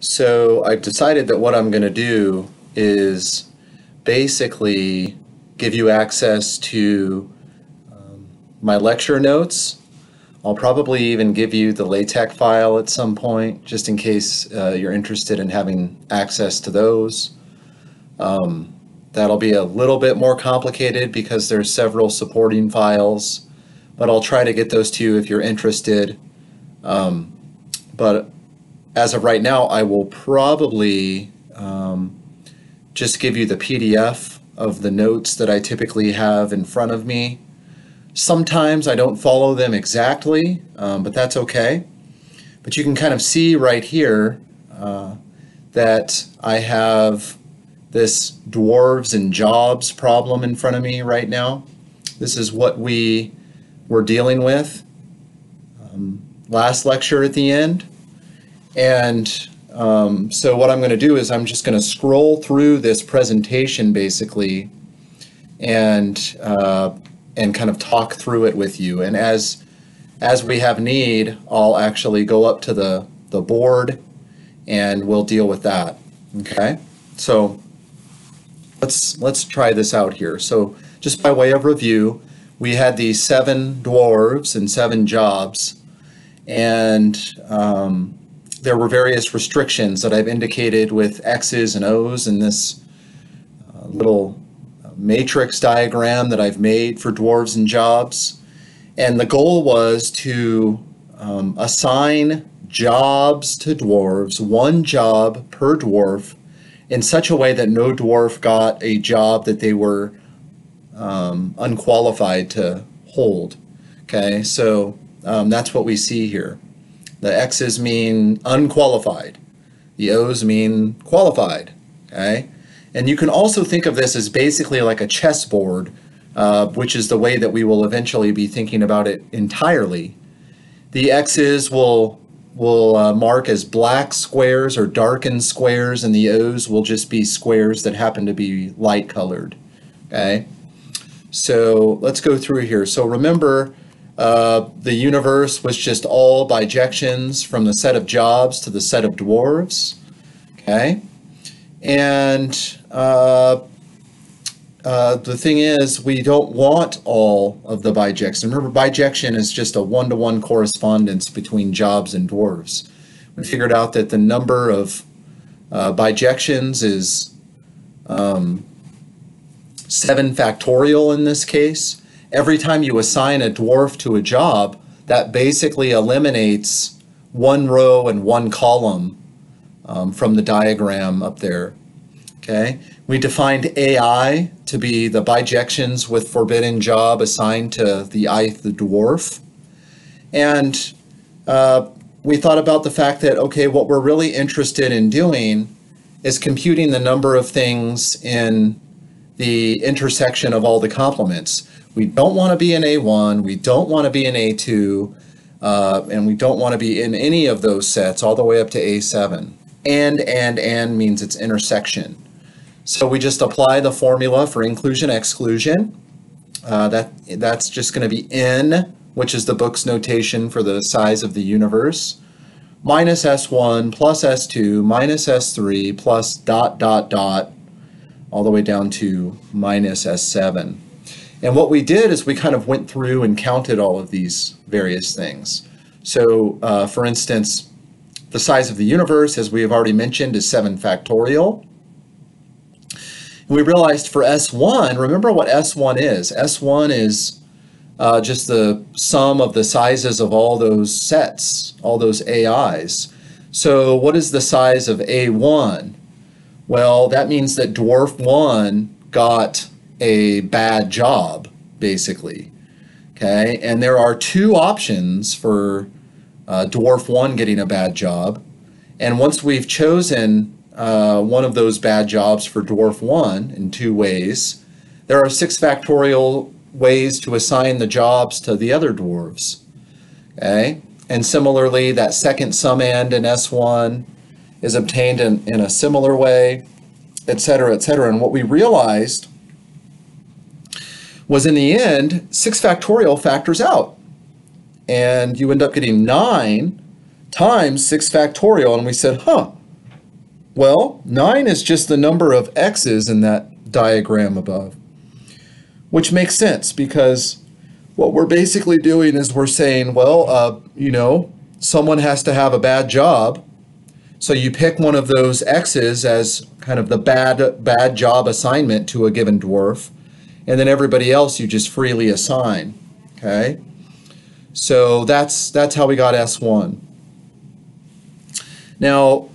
So I've decided that what I'm going to do is basically give you access to um, my lecture notes. I'll probably even give you the LaTeX file at some point, just in case uh, you're interested in having access to those. Um, that'll be a little bit more complicated because there's several supporting files, but I'll try to get those to you if you're interested. Um, but as of right now, I will probably um, just give you the PDF of the notes that I typically have in front of me. Sometimes I don't follow them exactly, um, but that's okay. But you can kind of see right here uh, that I have this dwarves and jobs problem in front of me right now. This is what we were dealing with um, last lecture at the end. And um, so what I'm going to do is I'm just going to scroll through this presentation basically and uh, and kind of talk through it with you. And as as we have need, I'll actually go up to the the board and we'll deal with that. Okay, so let's let's try this out here. So just by way of review, we had these seven dwarves and seven jobs, and um, there were various restrictions that I've indicated with X's and O's in this uh, little uh, matrix diagram that I've made for dwarves and jobs. And the goal was to um, assign jobs to dwarves, one job per dwarf, in such a way that no dwarf got a job that they were um, unqualified to hold. Okay, so um, that's what we see here. The X's mean unqualified. The O's mean qualified. Okay? And you can also think of this as basically like a chessboard, uh, which is the way that we will eventually be thinking about it entirely. The X's will will uh, mark as black squares or darkened squares, and the O's will just be squares that happen to be light colored. Okay? So let's go through here. So remember, uh, the universe was just all bijections from the set of jobs to the set of dwarves. Okay. And uh, uh, the thing is, we don't want all of the bijections. Remember, bijection is just a one to one correspondence between jobs and dwarves. We figured out that the number of uh, bijections is um, 7 factorial in this case every time you assign a dwarf to a job, that basically eliminates one row and one column um, from the diagram up there. Okay, we defined AI to be the bijections with forbidden job assigned to the ith, the dwarf. And uh, we thought about the fact that, okay, what we're really interested in doing is computing the number of things in the intersection of all the complements. We don't want to be in A1, we don't want to be in A2, uh, and we don't want to be in any of those sets all the way up to A7. And, and, and means it's intersection. So we just apply the formula for inclusion exclusion. Uh, that That's just going to be N, which is the book's notation for the size of the universe, minus S1 plus S2 minus S3 plus dot, dot, dot, all the way down to minus S7. And what we did is we kind of went through and counted all of these various things. So, uh, for instance, the size of the universe, as we have already mentioned, is 7 factorial. And we realized for S1, remember what S1 is. S1 is uh, just the sum of the sizes of all those sets, all those AIs. So what is the size of A1? Well, that means that dwarf 1 got a bad job, basically. Okay, and there are two options for uh, dwarf one getting a bad job. And once we've chosen uh, one of those bad jobs for dwarf one in two ways, there are six factorial ways to assign the jobs to the other dwarves. Okay, and similarly, that second summand in S1 is obtained in, in a similar way, et cetera, et cetera. And what we realized was in the end, 6 factorial factors out. And you end up getting 9 times 6 factorial. And we said, huh, Well, 9 is just the number of x's in that diagram above, which makes sense because what we're basically doing is we're saying, well, uh, you know, someone has to have a bad job. So you pick one of those x's as kind of the bad bad job assignment to a given dwarf, and then everybody else you just freely assign. Okay? So that's that's how we got S1. Now,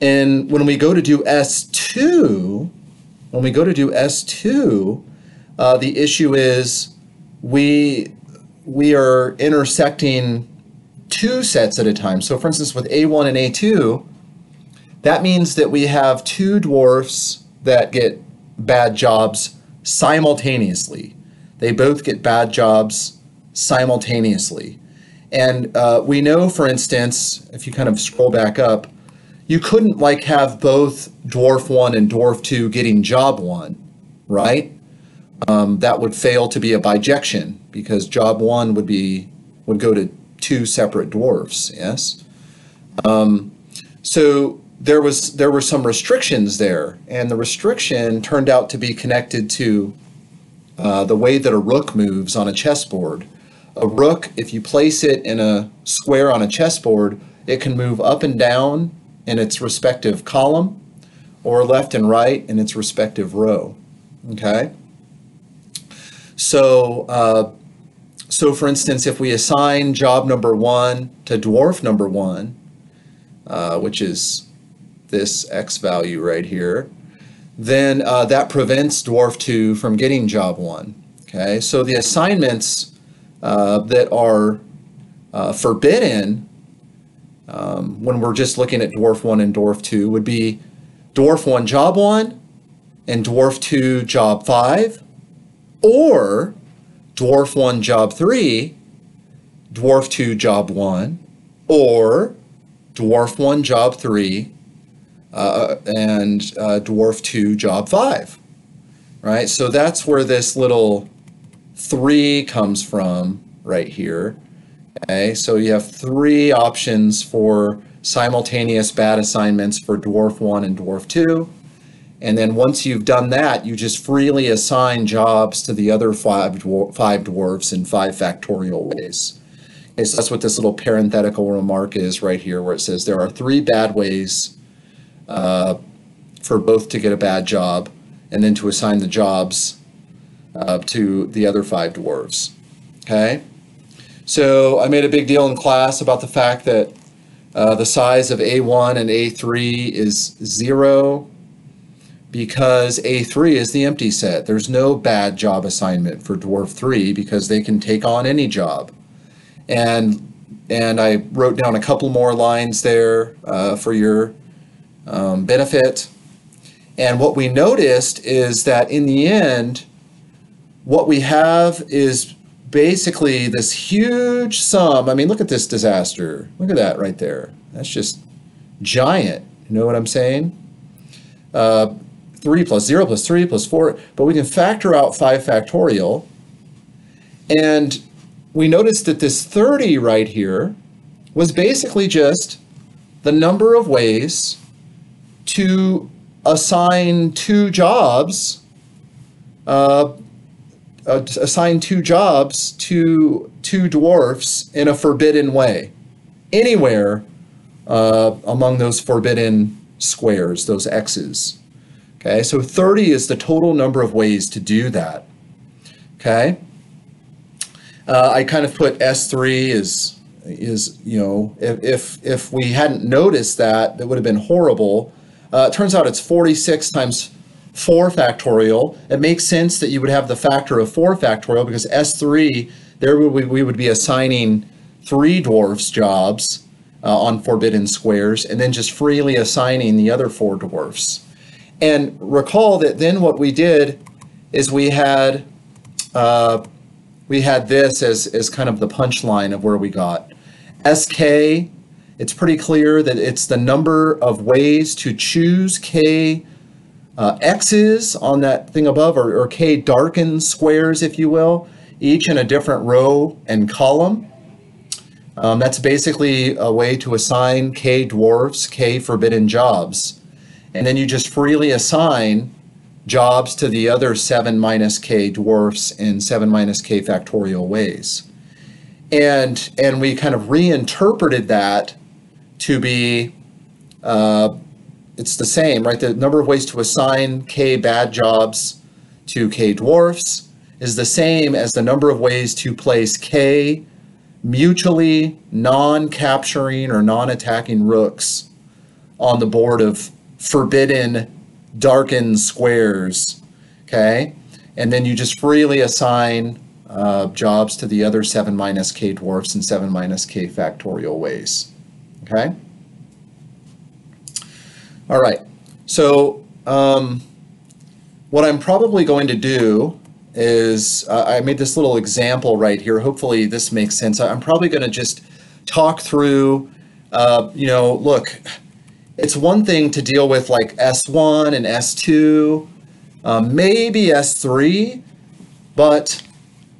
and when we go to do S2, when we go to do S2, uh, the issue is we we are intersecting two sets at a time. So for instance, with A1 and A2, that means that we have two dwarfs that get bad jobs simultaneously. They both get bad jobs simultaneously. And uh, we know, for instance, if you kind of scroll back up, you couldn't like have both dwarf one and dwarf two getting job one, right? Um, that would fail to be a bijection because job one would be would go to two separate dwarfs. Yes. Um, so there was there were some restrictions there, and the restriction turned out to be connected to uh, the way that a rook moves on a chessboard. A rook, if you place it in a square on a chessboard, it can move up and down in its respective column or left and right in its respective row. Okay? So, uh, so for instance, if we assign job number one to dwarf number one, uh, which is this x value right here, then uh, that prevents dwarf two from getting job one. Okay, so the assignments uh, that are uh, forbidden um, when we're just looking at dwarf 1 and dwarf 2 would be dwarf 1 job 1 and dwarf 2 job 5 or dwarf 1 job 3 dwarf 2 job 1 or dwarf 1 job 3 uh, and uh, dwarf 2 job 5 right so that's where this little 3 comes from right here Okay, so you have three options for simultaneous bad assignments for dwarf 1 and dwarf 2. And then once you've done that, you just freely assign jobs to the other five, dwar five dwarfs in five factorial ways. Okay, so that's what this little parenthetical remark is right here, where it says there are three bad ways uh, for both to get a bad job and then to assign the jobs uh, to the other five dwarves. Okay? So I made a big deal in class about the fact that uh, the size of A1 and A3 is zero because A3 is the empty set. There's no bad job assignment for dwarf 3 because they can take on any job. And and I wrote down a couple more lines there uh, for your um, benefit. And what we noticed is that in the end, what we have is basically this huge sum. I mean, look at this disaster. Look at that right there. That's just giant. You know what I'm saying? Uh, 3 plus 0 plus 3 plus 4. But we can factor out 5 factorial. And we noticed that this 30 right here was basically just the number of ways to assign two jobs uh, uh, assign two jobs to two dwarfs in a forbidden way, anywhere uh, among those forbidden squares, those x's. Okay, so 30 is the total number of ways to do that. Okay, uh, I kind of put S3 is is you know if if, if we hadn't noticed that, that would have been horrible. Uh, it turns out it's 46 times 4 factorial, it makes sense that you would have the factor of 4 factorial because S3, there we, we would be assigning three dwarfs jobs uh, on forbidden squares and then just freely assigning the other four dwarfs. And recall that then what we did is we had uh, we had this as, as kind of the punchline of where we got. SK, it's pretty clear that it's the number of ways to choose K uh, X's on that thing above, or, or K darkened squares, if you will, each in a different row and column. Um, that's basically a way to assign K dwarfs K forbidden jobs. And then you just freely assign jobs to the other 7 minus k dwarfs in 7 minus k factorial ways. And, and we kind of reinterpreted that to be, uh, it's the same, right? The number of ways to assign k bad jobs to k dwarfs is the same as the number of ways to place k mutually non-capturing or non-attacking rooks on the board of forbidden darkened squares, okay? And then you just freely assign uh, jobs to the other 7 minus k dwarfs and 7 minus k factorial ways, okay? All right, so um, what I'm probably going to do is, uh, I made this little example right here. Hopefully this makes sense. I'm probably going to just talk through, uh, you know, look, it's one thing to deal with like S1 and S2, um, maybe S3, but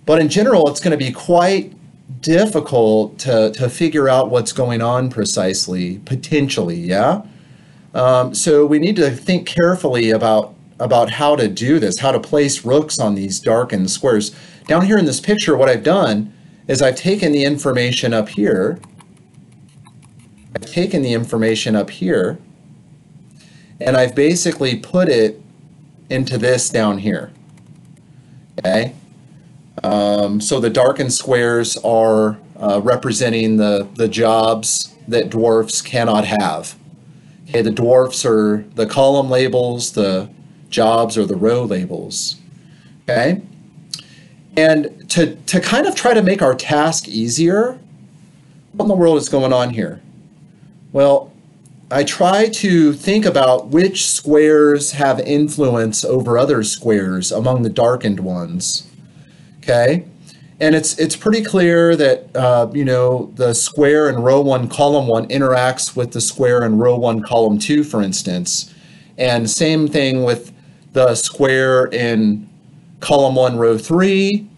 but in general, it's going to be quite difficult to, to figure out what's going on precisely, potentially, yeah? Um, so we need to think carefully about, about how to do this, how to place rooks on these darkened squares. Down here in this picture, what I've done is I've taken the information up here, I've taken the information up here, and I've basically put it into this down here. Okay? Um, so the darkened squares are uh, representing the, the jobs that dwarfs cannot have. Okay, the dwarfs are the column labels, the jobs are the row labels. Okay? And to, to kind of try to make our task easier, what in the world is going on here? Well, I try to think about which squares have influence over other squares among the darkened ones. Okay, and it's it's pretty clear that uh, you know the square in row one, column one interacts with the square in row one, column two, for instance, and same thing with the square in column one, row three.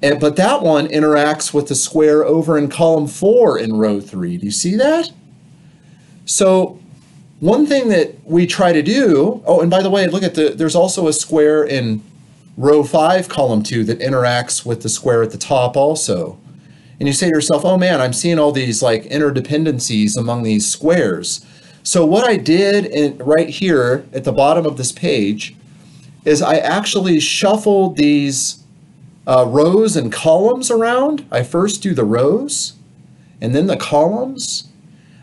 And, but that one interacts with the square over in column four in row three. Do you see that? So one thing that we try to do, oh, and by the way, look at the, there's also a square in row five, column two that interacts with the square at the top also. And you say to yourself, oh man, I'm seeing all these like interdependencies among these squares. So what I did in, right here at the bottom of this page is I actually shuffled these uh, rows and columns around. I first do the rows and then the columns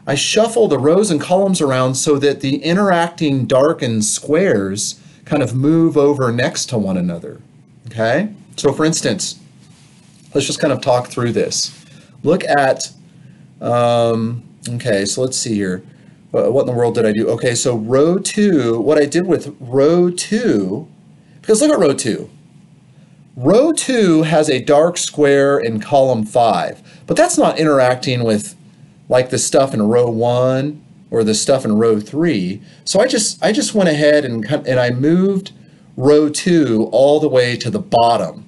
I shuffle the rows and columns around so that the interacting darkened squares kind of move over next to one another. Okay? So for instance, let's just kind of talk through this. Look at, um, okay, so let's see here. What in the world did I do? Okay, so row two, what I did with row two, because look at row two. Row two has a dark square in column five, but that's not interacting with like the stuff in row one or the stuff in row three. So I just I just went ahead and and I moved row two all the way to the bottom.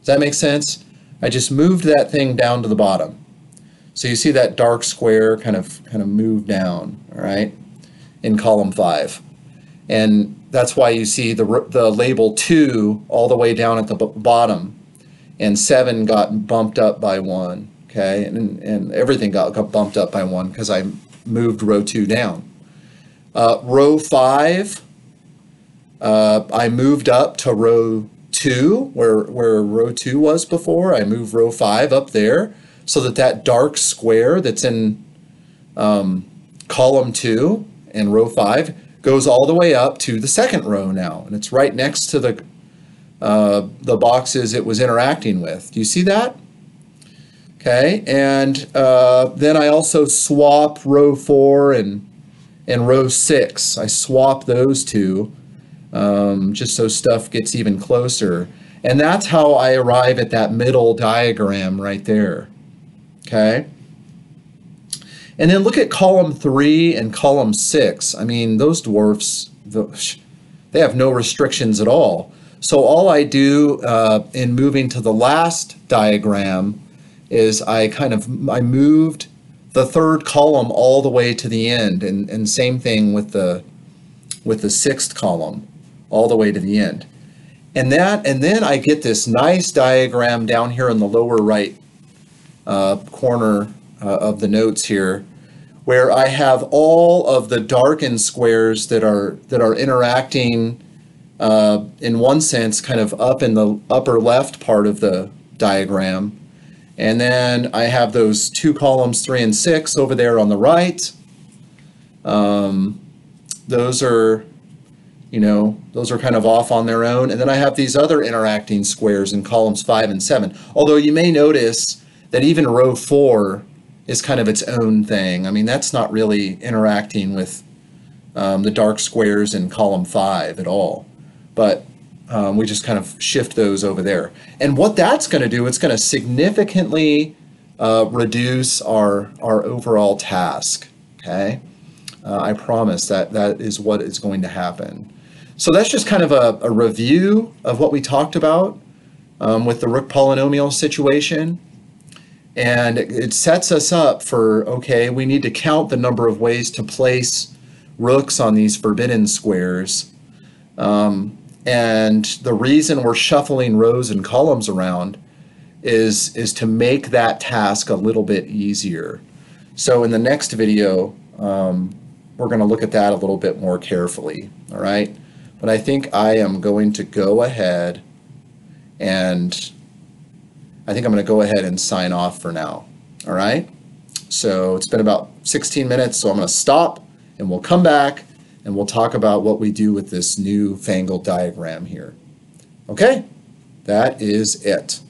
Does that make sense? I just moved that thing down to the bottom. So you see that dark square kind of kind of move down, all right, in column five. And that's why you see the, the label two all the way down at the bottom and seven got bumped up by one okay, and, and everything got, got bumped up by one because I moved row two down. Uh, row five, uh, I moved up to row two, where, where row two was before. I moved row five up there so that that dark square that's in um, column two and row five goes all the way up to the second row now. And it's right next to the, uh, the boxes it was interacting with. Do you see that? Okay, and uh, then I also swap row four and and row six. I swap those two um, just so stuff gets even closer. And that's how I arrive at that middle diagram right there. Okay. And then look at column three and column six. I mean, those dwarfs, they have no restrictions at all. So all I do uh, in moving to the last diagram is I kind of I moved the third column all the way to the end, and and same thing with the with the sixth column all the way to the end. And that, and then I get this nice diagram down here in the lower right uh, corner uh, of the notes here, where I have all of the darkened squares that are that are interacting uh, in one sense, kind of up in the upper left part of the diagram. And then I have those two columns, three and six, over there on the right. Um, those are, you know, those are kind of off on their own. And then I have these other interacting squares in columns five and seven. Although you may notice that even row four is kind of its own thing. I mean, that's not really interacting with um, the dark squares in column five at all but um, we just kind of shift those over there. And what that's going to do, it's going to significantly uh, reduce our, our overall task, okay? Uh, I promise that that is what is going to happen. So that's just kind of a, a review of what we talked about um, with the rook polynomial situation. And it sets us up for, okay, we need to count the number of ways to place rooks on these forbidden squares. Um, and the reason we're shuffling rows and columns around is, is to make that task a little bit easier. So in the next video, um, we're going to look at that a little bit more carefully, all right? But I think I am going to go ahead and I think I'm going to go ahead and sign off for now, all right? So it's been about 16 minutes, so I'm going to stop and we'll come back and we'll talk about what we do with this new fangled diagram here. Okay, that is it.